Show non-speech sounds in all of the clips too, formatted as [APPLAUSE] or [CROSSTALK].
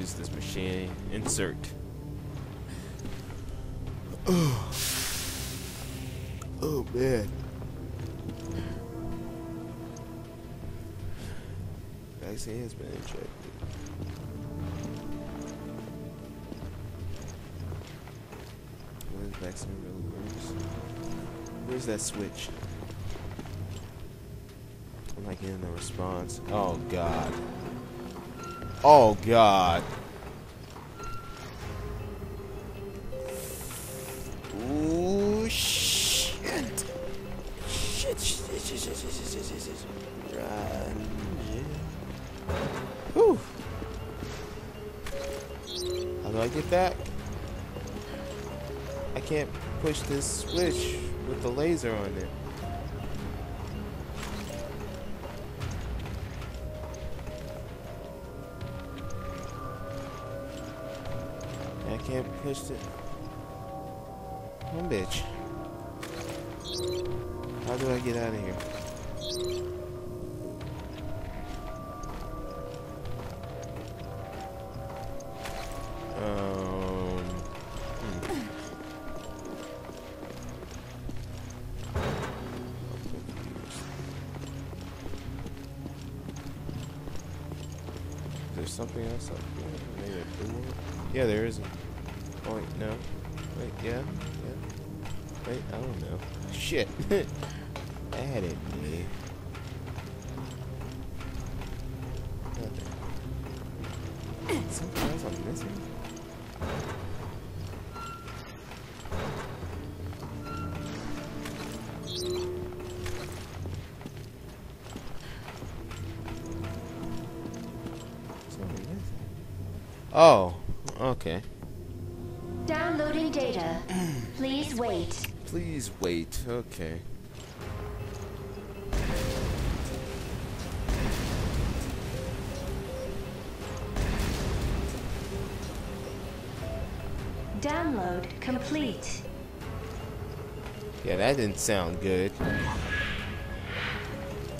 use this machine. Insert. Oh oh man. Vaccine has been injected. When vaccine really works. Where's that switch? I'm not getting the response. Oh god. Oh, God. Ooh, shit. Shit, shit, shit, shit, shit, shit, shit, shit. Run. Yeah. How do I get back? I can't push this switch with the laser on it. Can't push it. One bitch. How do I get out of here? Um. hmm. I'm confused. Is there something else up here? Maybe a door? Yeah, there isn't. Oh, no. Wait, yeah? Yeah? Wait, I don't know. [LAUGHS] Shit. [LAUGHS] Add it, me. I'm. Missing. Oh, okay. Downloading data. Please wait. Please wait. Okay. Download complete. Yeah, that didn't sound good.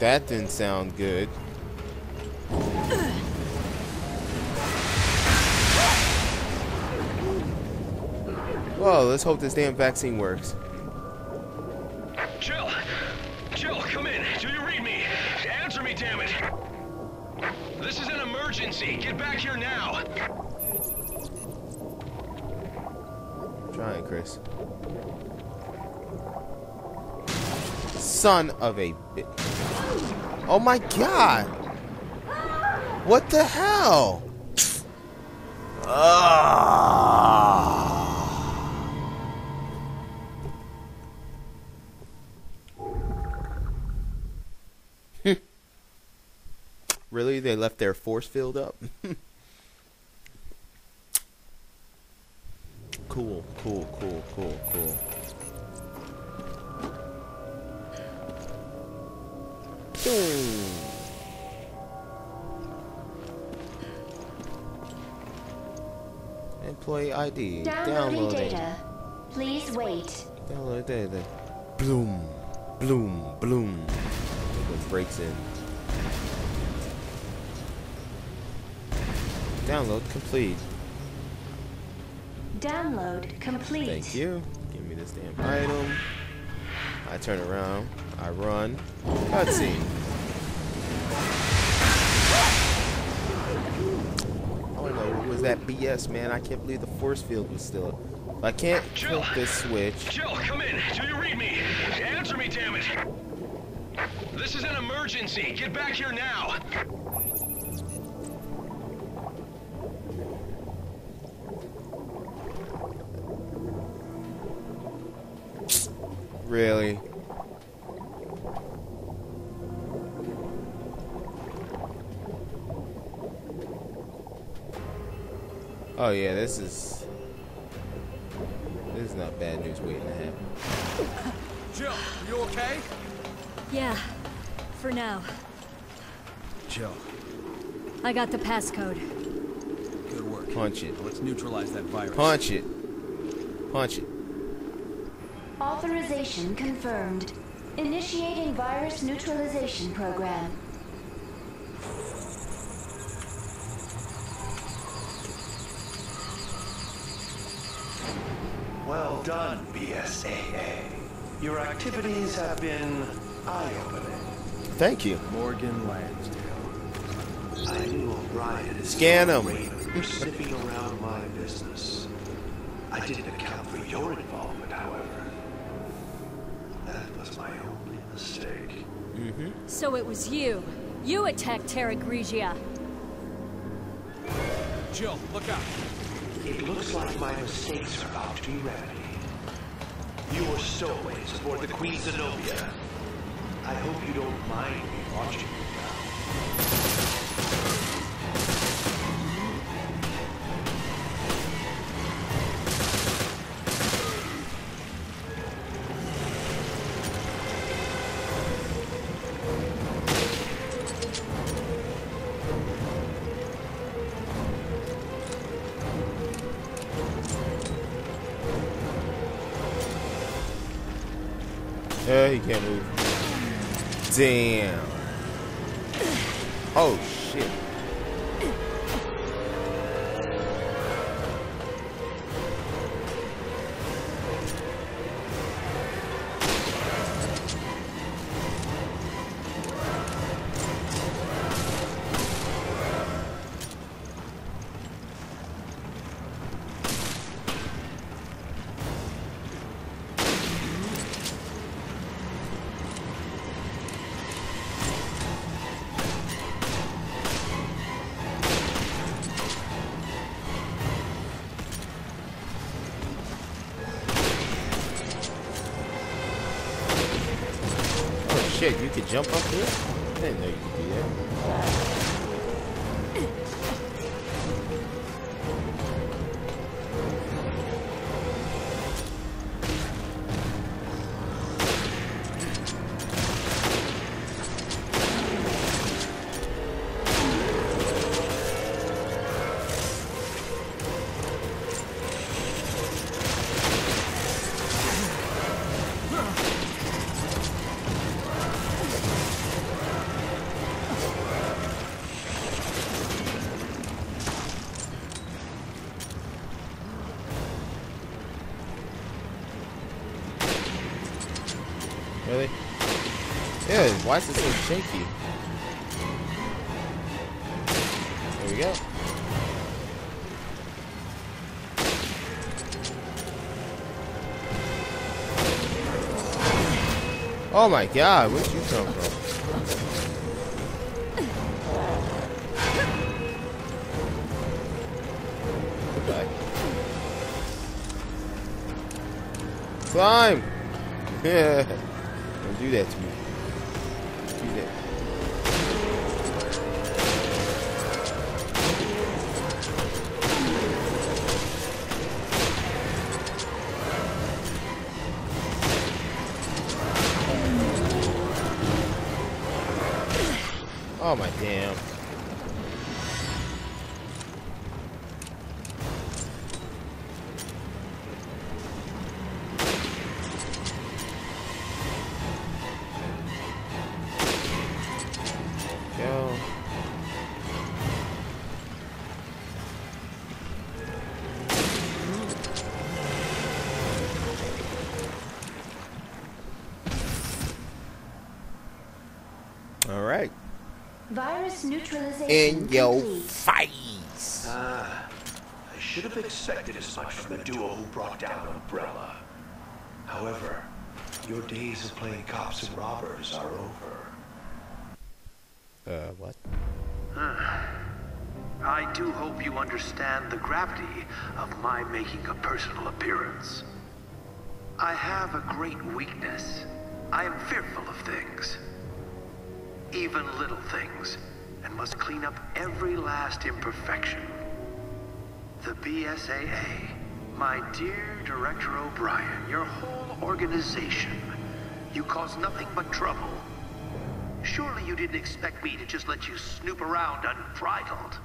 That didn't sound good. Well, let's hope this damn vaccine works. Jill! Jill, come in. Do you read me? Answer me, damn it! This is an emergency. Get back here now. Trying, Chris. Son of a bitch. Oh my god! What the hell? Ah. Really? They left their force field up? [LAUGHS] cool, cool, cool, cool, cool. Boom. Employee ID. Downloading Downloading. data. Please wait. Download data. Bloom. Bloom. Bloom. It breaks in. Download complete. Download complete. Thank you. Give me this damn item. I turn around. I run. Cutscene. Oh no, was that BS, man? I can't believe the force field was still. If I can't Jill. flip this switch. Jill, come in. Do you read me? Answer me, damn it! This is an emergency. Get back here now. Really? Oh yeah, this is this is not bad news waiting to happen. Jill, you okay? Yeah, for now. Jill, I got the passcode. good work. Punch it. Let's neutralize that virus. Punch it. Punch it. Authorization confirmed. Initiating virus neutralization program. Well done, BSAA. Your activities have been eye-opening. Thank you. Morgan Lansdale. I knew O'Brian is Scan him. sniffing around my business. I didn't account for your involvement, however. That was my only mistake. Mm-hmm. So it was you. You attacked Terra Grigia. Jill, look out. It looks like my mistakes are about to be remedied. You are stowaways aboard the Queen Zenobia. I hope you don't mind me watching you now. Yeah, he can't move. Damn. Oh shit. You could jump up here? I didn't know you could do that. Really? Yeah, why is it so shaky? There we go. Oh my god, where'd you come from? Goodbye. Climb! [LAUGHS] Yeah. Don't do that to me. Do that. Oh my damn. Virus neutralization In your face. Ah, I should have expected as much from the duo who brought down Umbrella. However, your days of playing cops and robbers are over. Uh, what? I do hope you understand the gravity of my making a personal appearance. I have a great weakness. I am fearful of things. Even little things, and must clean up every last imperfection. The BSAA, my dear Director O'Brian, your whole organization, you cause nothing but trouble. Surely you didn't expect me to just let you snoop around unbridled.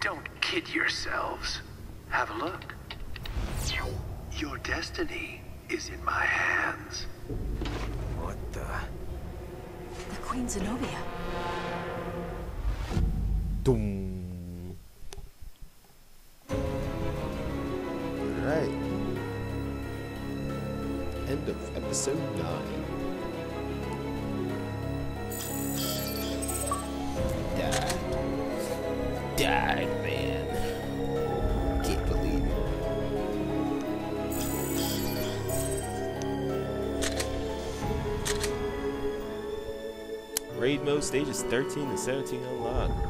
Don't kid yourselves. Have a look. Your destiny is in my hands. What the? Queen Zenobia. Doom. Alright. End of episode 9. Mode stages 13 and 17 unlocked.